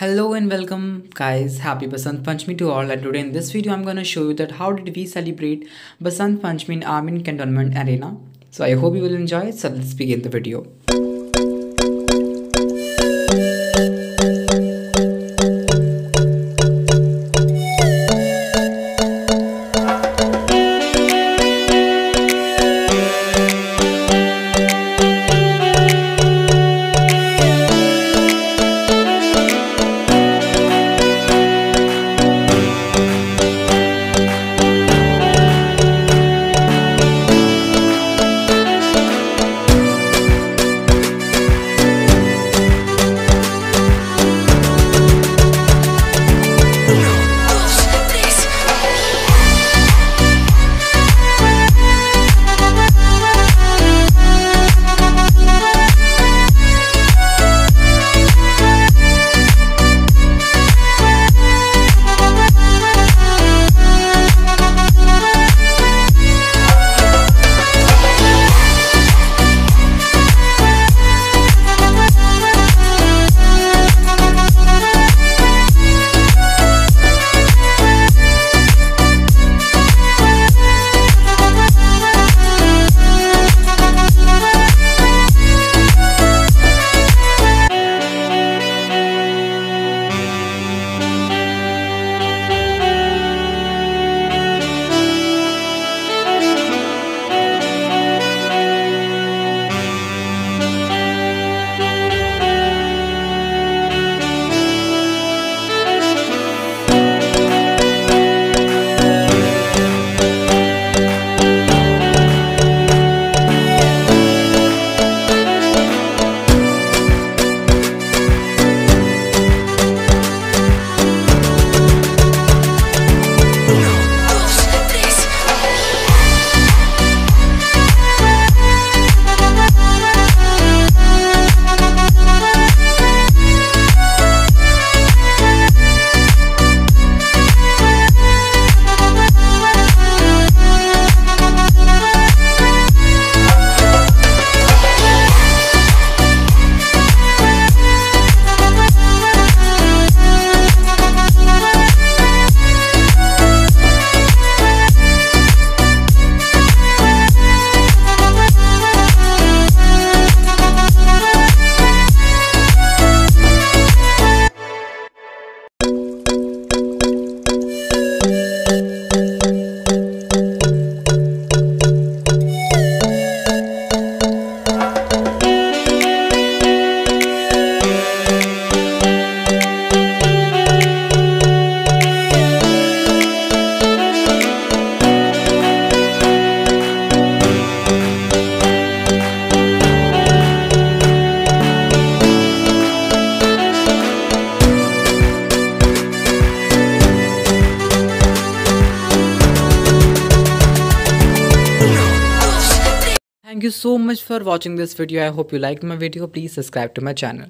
Hello and welcome guys, happy Basant Panchami to all and today in this video I'm gonna show you that how did we celebrate Basant Panchami in Armin Cantonment Arena. So I hope you will enjoy it, so let's begin the video. Thank you so much for watching this video. I hope you liked my video. Please subscribe to my channel.